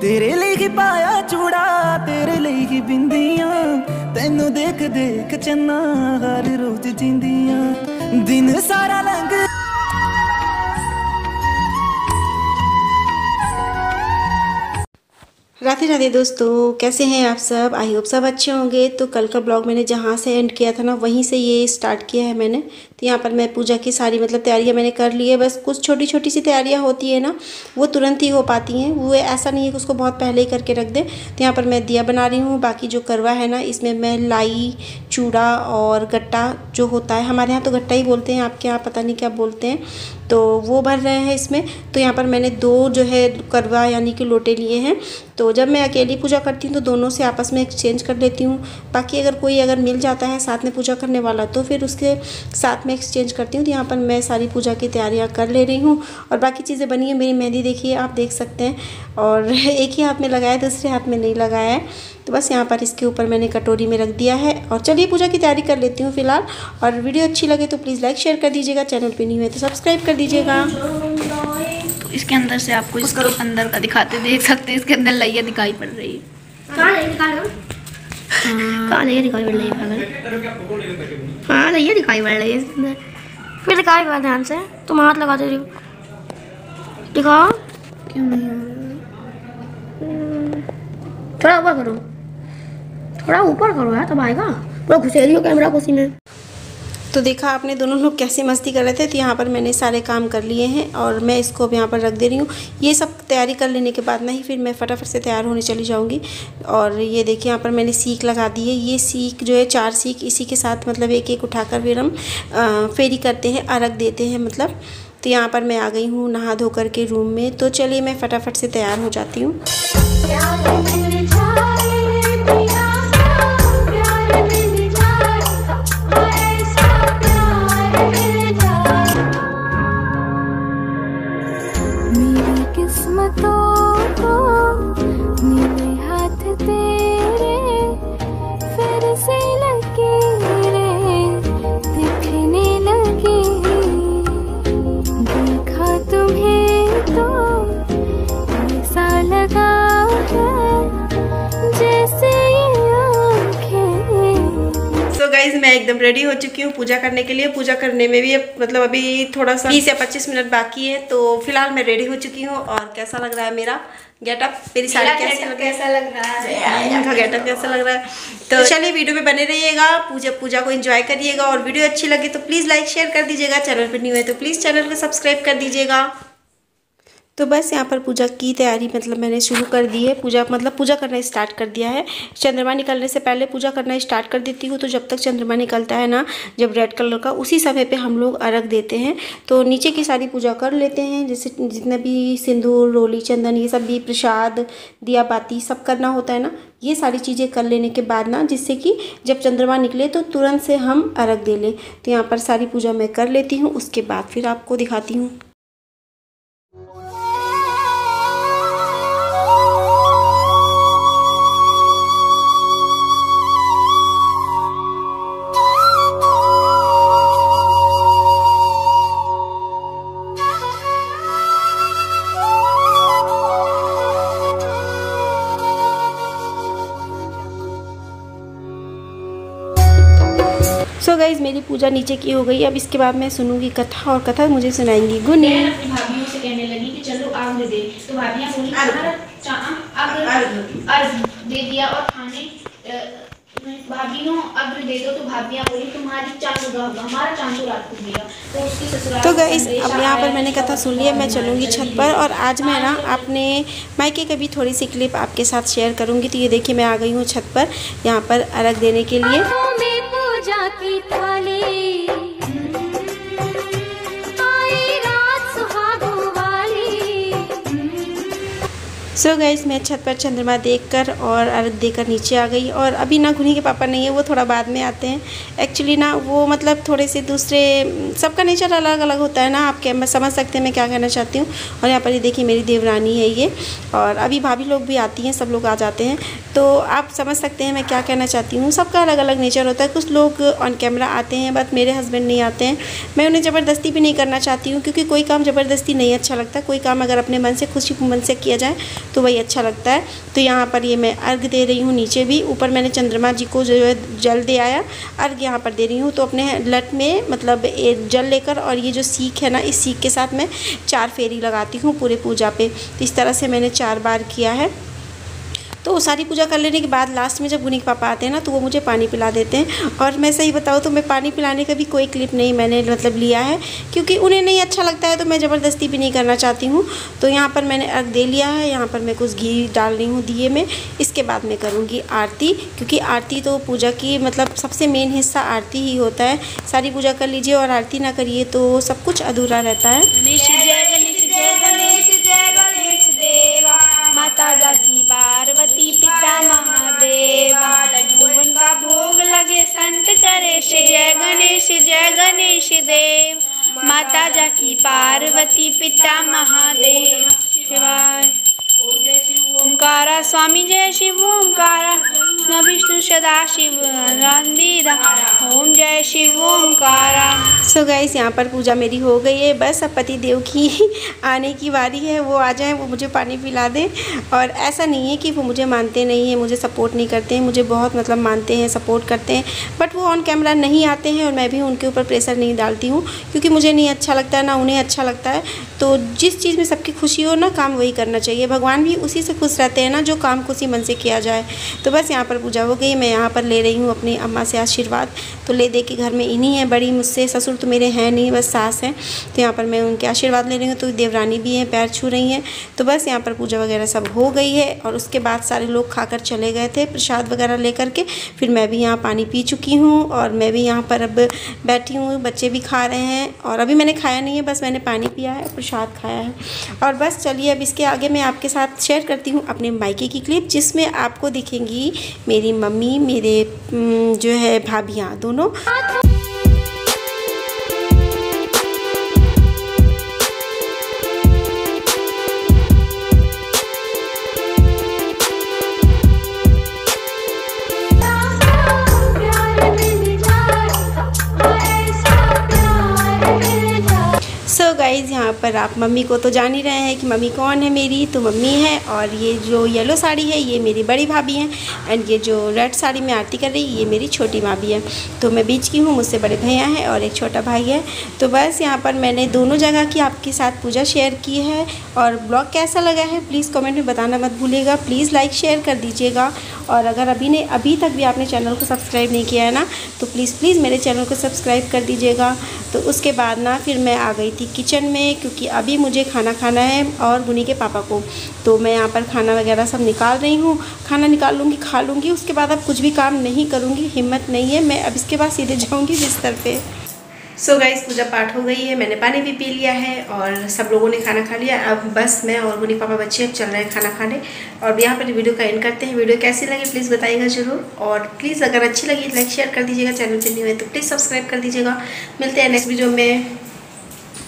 ਤੇਰੇ ਲਈ ਹੀ ਪਾਇਆ ਚੂੜਾ ਤੇਰੇ ਲਈ ਹੀ ਬਿੰਦੀਆਂ ਤੈਨੂੰ ਦੇਖ ਦੇਖ ਚੰਨਾ ਹਰ ਰੋਜ਼ ਜਿੰਦੀਆਂ ਦਿਨ ਸਾਰਾ ਲੰਘ राधे राधे दोस्तों, कैसे हैं आप सब? आई होप सब अच्छे होंगे। तो कल का ब्लॉग मैंने जहाँ से एंड किया था ना, वहीं से ये स्टार्ट किया है मैंने। तो यहाँ पर मैं पूजा की सारी मतलब तैयारियाँ मैंने कर ली है। बस कुछ छोटी छोटी सी तैयारियाँ होती है ना, वो तुरंत ही हो पाती हैं। वो ऐसा नहीं है कि उसको बहुत पहले ही करके रख दें। तो यहाँ पर मैं दिया बना रही हूँ। बाकी जो करवा है ना, इसमें मैं लाई चूड़ा और गट्टा जो होता है, हमारे यहाँ तो गट्टा ही बोलते हैं, आपके यहाँ पता नहीं क्या बोलते हैं। तो वो भर रहे हैं इसमें। तो यहाँ पर मैंने दो जो है करवा यानी कि लोटे लिए हैं। तो जब मैं अकेली पूजा करती हूँ तो दोनों से आपस में एक्सचेंज कर लेती हूँ। बाकी अगर कोई अगर मिल जाता है साथ में पूजा करने वाला तो फिर उसके साथ में एक्सचेंज करती हूँ। तो यहाँ पर मैं सारी पूजा की तैयारियाँ कर ले रही हूँ। और बाकी चीज़ें बनी है मेरी मेहंदी, देखिए आप देख सकते हैं। और एक ही हाथ में लगाया, दूसरे हाथ में नहीं लगाया है। तो बस यहाँ पर इसके ऊपर मैंने कटोरी में रख दिया है। और चलिए पूजा की तैयारी कर लेती हूँ फ़िलहाल। और वीडियो अच्छी लगे तो प्लीज़ लाइक शेयर कर दीजिएगा चैनल पे नहीं हुए तो सब्सक्राइब कर दीजिएगा। तो इसके अंदर से आपको इसके अंदर का दिखाते देख सकते हैं इसके अंदर लैया दिखाई पड़ रही है। कहाँ लैया दिखा रहे हो? दिखाई पड़ रही है हाँ लैया दिखाई पड़ रही है इसके अंदर। फिर दिखाई पड़ा ध्यान से तुम हाथ लगा दे रही हो। दिखाओ। क्यों नहीं थोड़ा ऊपर करो। थोड़ा ऊपर करो यार तब आएगा। पूरा घुसे रही हो कैमरा को में तो देखा आपने दोनों लोग कैसे मस्ती कर रहे थे तो यहाँ पर मैंने सारे काम कर लिए हैं और मैं इसको अब यहाँ पर रख दे रही हूँ। ये सब तैयारी कर लेने के बाद ना ही फिर मैं फटाफट से तैयार होने चली जाऊँगी। और ये देखिए यहाँ पर मैंने सीख लगा दी है। ये सीख जो है चार सीख इसी के साथ मतलब एक एक उठाकर फिर हम फेरी करते हैं अर्घ देते हैं मतलब। तो यहाँ पर मैं आ गई हूँ नहा धो कर के रूम में। तो चलिए मैं फटाफट से तैयार हो जाती हूँ? गाइज़ मैं एकदम रेडी हो चुकी हूँ पूजा करने के लिए। पूजा करने में भी मतलब अभी थोड़ा सा बीस या पच्चीस मिनट बाकी है तो फ़िलहाल मैं रेडी हो चुकी हूँ। और कैसा लग रहा है मेरा गेटअप? मेरी साड़ी कैसी लग कैसा लग रहा है? गेटअप कैसा लग रहा है? तो चलिए वीडियो में बने रहिएगा। पूजा पूजा को एंजॉय करिएगा। और वीडियो अच्छी लगे तो प्लीज़ लाइक शेयर कर दीजिएगा। चैनल पर नहीं हुए तो प्लीज़ चैनल को सब्सक्राइब कर दीजिएगा। तो बस यहाँ पर पूजा की तैयारी मतलब मैंने शुरू कर दी है। पूजा मतलब पूजा करना स्टार्ट कर दिया है। चंद्रमा निकलने से पहले पूजा करना स्टार्ट कर देती हूँ। तो जब तक चंद्रमा निकलता है ना, जब रेड कलर का, उसी समय पे हम लोग अर्घ देते हैं। तो नीचे की सारी पूजा कर लेते हैं। जैसे जितना भी सिंदूर, रोली, चंदन, ये सब भी प्रसाद दिया बाती सब करना होता है ना, ये सारी चीज़ें कर लेने के बाद ना, जिससे कि जब चंद्रमा निकले तो तुरंत से हम अर्घ दे लें। तो यहाँ पर सारी पूजा मैं कर लेती हूँ। उसके बाद फिर आपको दिखाती हूँ। गाइज़ मेरी पूजा नीचे की हो गई अब इसके बाद मैं सुनूँगी कथा और कथा मुझे सुनाएँगी। गुनी भाभीियों से कहने लगी कि चलो आग दे तो भाभियाँ बोली दे दिया और खाने भाभीियों अग्र दे दो तो भाभियाँ बोली तुम्हारी चाँद हमारा चाँद रात को दिया तो उसकी ससुराल तो गाइस अब यहाँ पर मैंने कथा सुन लिया मैं चलूँगी छत पर और आज मैं ना अपने मायके का भी थोड़ी सी क्लिप आपके साथ शेयर करूँगी तो ये देखिए मैं आ गई हूँ छत पर यहाँ पर अर्घ देने के लिए। पूजा सो गाइस मैं छत पर चंद्रमा देखकर और अर्घ देकर नीचे आ गई और अभी ना घुनी के पापा नहीं है, वो थोड़ा बाद में आते हैं। एक्चुअली ना वो मतलब थोड़े से दूसरे, सबका नेचर अलग अलग होता है ना, आप क्या समझ सकते हैं मैं क्या कहना चाहती हूँ। और यहाँ पर ये देखिए, मेरी देवरानी है ये। और अभी भाभी लोग भी आती हैं, सब लोग आ जाते हैं। तो आप समझ सकते हैं मैं क्या कहना चाहती हूँ। सबका अलग अलग नेचर होता है। कुछ लोग ऑन कैमरा आते हैं बट मेरे हस्बैंड नहीं आते हैं। मैं उन्हें ज़बरदस्ती भी नहीं करना चाहती हूँ, क्योंकि कोई काम ज़बरदस्ती नहीं अच्छा लगता। कोई काम अगर अपने मन से, खुशी मन से किया जाए तो वही अच्छा लगता है। तो यहाँ पर ये मैं अर्घ दे रही हूँ, नीचे भी। ऊपर मैंने चंद्रमा जी को जो है जल दे आया अर्घ यहाँ पर दे रही हूँ। तो अपने लट में मतलब जल लेकर और ये जो सीख है ना, इस सीख के साथ मैं चार फेरी लगाती हूँ पूरे पूजा पे। तो इस तरह से मैंने चार बार किया है। तो वो सारी पूजा कर लेने के बाद लास्ट में जब गुनी के पापा आते हैं ना तो वो मुझे पानी पिला देते हैं। और मैं सही बताऊँ तो मैं पानी पिलाने का भी कोई क्लिप नहीं मैंने मतलब लिया है, क्योंकि उन्हें नहीं अच्छा लगता है तो मैं ज़बरदस्ती भी नहीं करना चाहती हूँ। तो यहाँ पर मैंने अर्घ दे लिया है, यहाँ पर मैं कुछ घी डाल रही हूँ दिए में। इसके बाद मैं करूँगी आरती, क्योंकि आरती तो पूजा की मतलब सबसे मेन हिस्सा आरती ही होता है। सारी पूजा कर लीजिए और आरती ना करिए तो सब कुछ अधूरा रहता है। स्वामी जय शिव ओंकार। न विष्णु सदा शिव रंदीदा ओम जय शिव ओमकारा सो गाइस यहाँ पर पूजा मेरी हो गई है। बस अब पति देव की आने की बारी है। वो आ जाएँ, वो मुझे पानी पिला दें। और ऐसा नहीं है कि वो मुझे मानते नहीं हैं, मुझे सपोर्ट नहीं करते हैं। मुझे बहुत मतलब मानते हैं सपोर्ट करते हैं। बट वो ऑन कैमरा नहीं आते हैं और मैं भी उनके ऊपर प्रेशर नहीं डालती हूँ। क्योंकि मुझे नहीं अच्छा लगता है, ना उन्हें अच्छा लगता है। तो जिस चीज़ में सबकी खुशी हो, ना काम वही करना चाहिए। भगवान भी उसी से खुश रहते हैं ना, जो काम खुशी मन से किया जाए। तो बस यहाँ पर पूजा हो गई। मैं यहाँ पर ले रही हूँ अपनी अम्मा से आशीर्वाद। तो ले दे के घर में इन्हीं है, बड़ी मुझसे, ससुर तो मेरे हैं नहीं, बस सास हैं। तो यहाँ पर मैं उनके आशीर्वाद ले रही हूँ। तो देवरानी भी हैं, पैर छू रही हैं। तो बस यहाँ पर पूजा वगैरह सब हो गई है और उसके बाद सारे लोग खाकर चले गए थे प्रसाद वगैरह ले करके फिर मैं भी यहाँ पानी पी चुकी हूँ और मैं भी यहाँ पर अब बैठी हूँ। बच्चे भी खा रहे हैं और अभी मैंने खाया नहीं है, बस मैंने पानी पिया है प्रसाद खाया है। और बस चलिए अब इसके आगे मैं आपके साथ शेयर करती हूँ अपने मायके की क्लिप, जिसमें आपको दिखेंगी मेरी मम्मी, मेरे जो है भाभियाँ दोनों। यहाँ पर आप मम्मी को तो जान ही रहे हैं कि मम्मी कौन है मेरी तो मम्मी है और ये जो येलो साड़ी है, ये मेरी बड़ी भाभी है एंड ये जो रेड साड़ी में आरती कर रही ये मेरी छोटी भाभी है। तो मैं बीच की हूँ, मुझसे बड़े भैया हैं और एक छोटा भाई है। तो बस यहाँ पर मैंने दोनों जगह की आपके साथ पूजा शेयर की है और ब्लॉग कैसा लगा है प्लीज़ कमेंट में बताना मत भूलिएगा। प्लीज़ लाइक शेयर कर दीजिएगा और अगर अभी ने, अभी तक भी आपने चैनल को सब्सक्राइब नहीं किया है ना तो प्लीज़ प्लीज़ मेरे चैनल को सब्सक्राइब कर दीजिएगा। तो उसके बाद ना फिर मैं आ गई थी किचन में क्योंकि अभी मुझे खाना खाना है और गुनी के पापा को। तो मैं यहाँ पर खाना वगैरह सब निकाल रही हूँ। खाना निकाल लूँगी, खा लूँगी, उसके बाद अब कुछ भी काम नहीं करूँगी, हिम्मत नहीं है। मैं अब इसके बाद सीधे जाऊँगी बिस्तर पे। सो so गाइस पूजा पाठ हो गई है, मैंने पानी भी पी लिया है और सब लोगों ने खाना खा लिया। अब बस मैं और मुनी पापा बच्चे अब चल रहे हैं खाना खाने। और यहाँ पर वीडियो का एंड करते हैं। वीडियो कैसी लगी प्लीज़ बताइएगा ज़रूर। और प्लीज़ अगर अच्छी लगी लाइक शेयर कर दीजिएगा। चैनल पर नहीं हुए तो प्लीज़ सब्सक्राइब कर दीजिएगा। मिलते हैं नेक्स्ट वीडियो में।